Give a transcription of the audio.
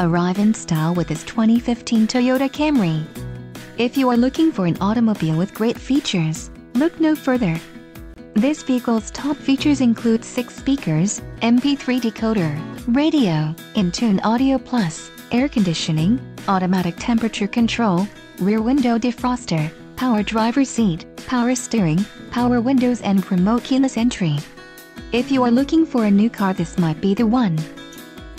arrive in style with this 2015 Toyota Camry. If you are looking for an automobile with great features, look no further. This vehicle's top features include 6 speakers, MP3 decoder, radio, Entune audio plus, air conditioning, automatic temperature control, rear window defroster, power driver seat, power steering, power windows and remote keyless entry. If you are looking for a new car this might be the one.